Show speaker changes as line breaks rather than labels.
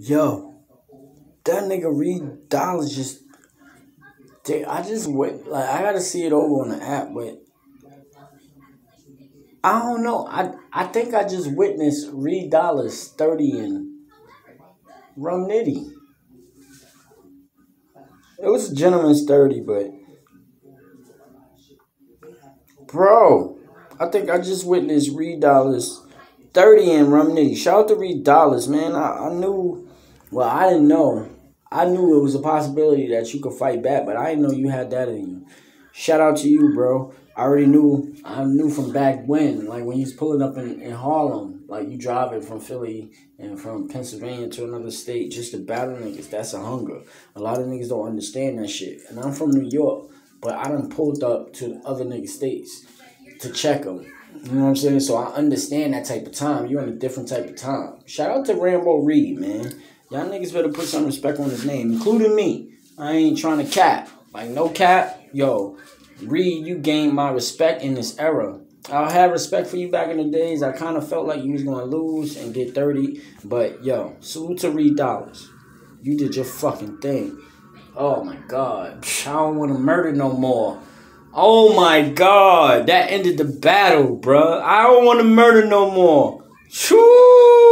Yo, that nigga Reed Dollaz just. Dude, I just wait. Like I gotta see it over on the app, but I don't know. I I think I just witnessed Reed Dollaz thirty and Rum Nitty. It was a gentleman's thirty, but bro, I think I just witnessed Reed Dollaz thirty and Rum Nitty. Shout out to Reed Dollaz, man. I, I knew. Well, I didn't know. I knew it was a possibility that you could fight back, but I didn't know you had that in you. Shout out to you, bro. I already knew. I knew from back when, like when you was pulling up in, in Harlem, like you driving from Philly and from Pennsylvania to another state just to battle niggas. That's a hunger. A lot of niggas don't understand that shit. And I'm from New York, but I done pulled up to other niggas states to check them. You know what I'm saying? So I understand that type of time. You're on a different type of time. Shout out to Rambo Reed, man. Y'all niggas better put some respect on his name, including me. I ain't trying to cap. Like, no cap. Yo, Reed, you gained my respect in this era. I had respect for you back in the days. I kind of felt like you was going to lose and get 30. But, yo, salute to Reed Dollaz. You did your fucking thing. Oh, my God. I don't want to murder no more. Oh, my God. That ended the battle, bruh. I don't want to murder no more. Choo!